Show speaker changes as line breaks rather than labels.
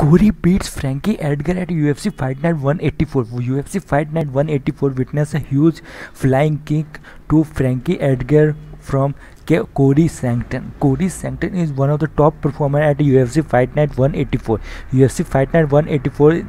Corey beats Frankie Edgar at UFC Fight Night 184. UFC Fight Night 184 witnessed a huge flying kick to Frankie Edgar from Cody Sankton. Cody Sankton is one of the top performer at UFC Fight Night 184. UFC Fight Night 184